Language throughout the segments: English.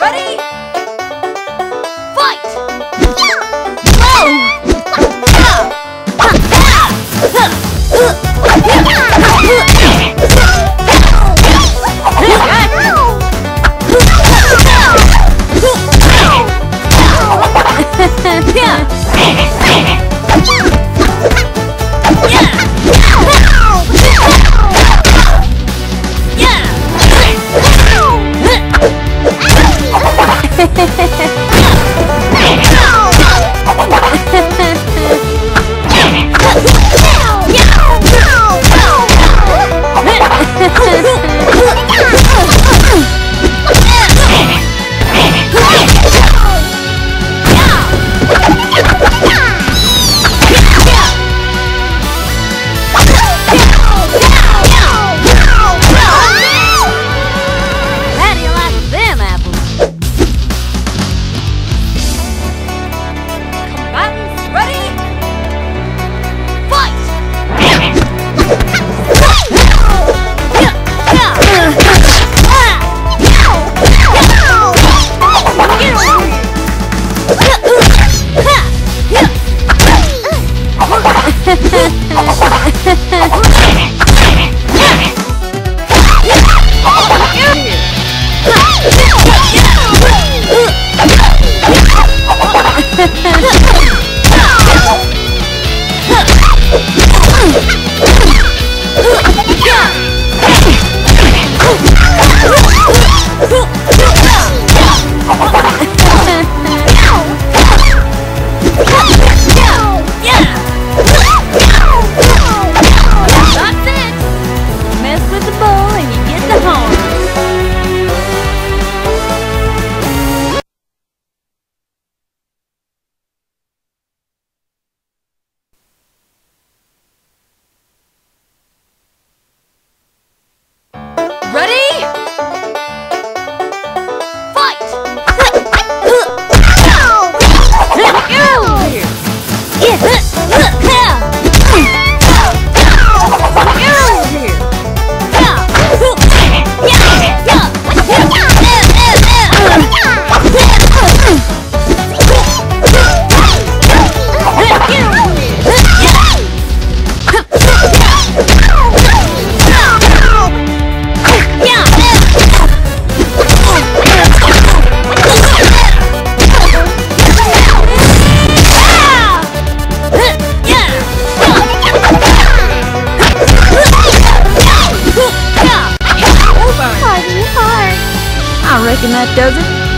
Ready? I reckon that does it.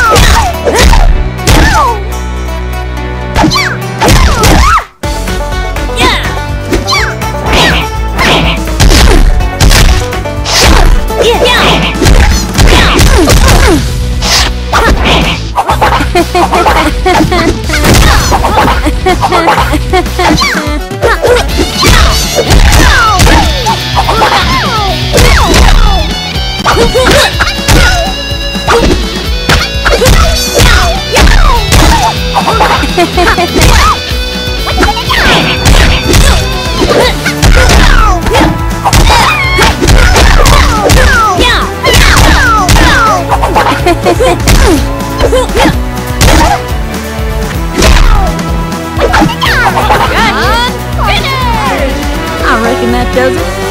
I Ha ha ha! Reckon that does it.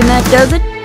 Reckon that does it.